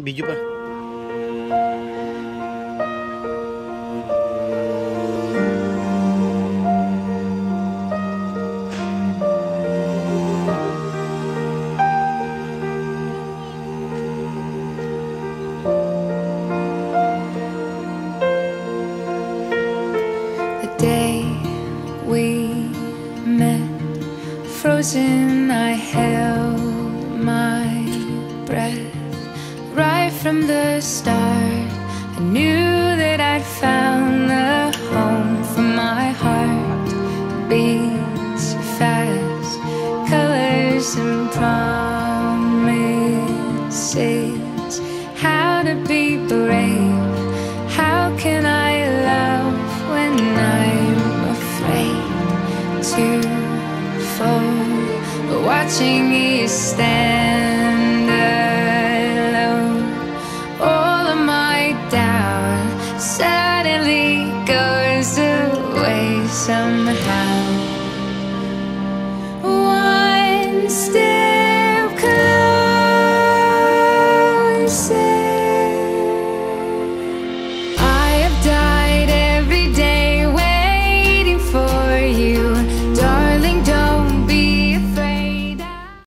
Video pa. The day we met, frozen, I held Right from the start, I knew that I'd found the home for my heart. Beats fast, colors and promises. How to be brave. How can I love when I'm afraid to fall? But watching you stand somehow.